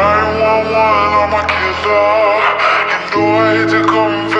911 on my killer. You know I hate to confess.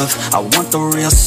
love, I want the real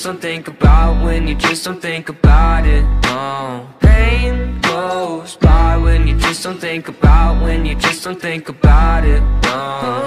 Just don't think about, when you just don't think about it, no. Pain goes by when you just don't think about, when you just don't think about it, no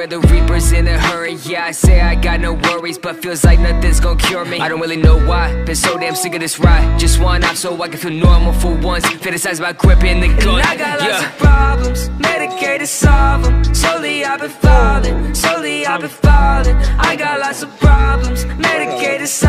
Swear the Reaper's in a hurry. Yeah, I say I got no worries But feels like nothing's gonna cure me. I don't really know why. Been so damn sick of this ride. Just one off so I can feel normal for once. Fantasize about gripping the gun. And I got lots yeah. of problems. Medicated, solve them Slowly I've been falling. Slowly I've been falling. I got lots of problems. Medicated, solve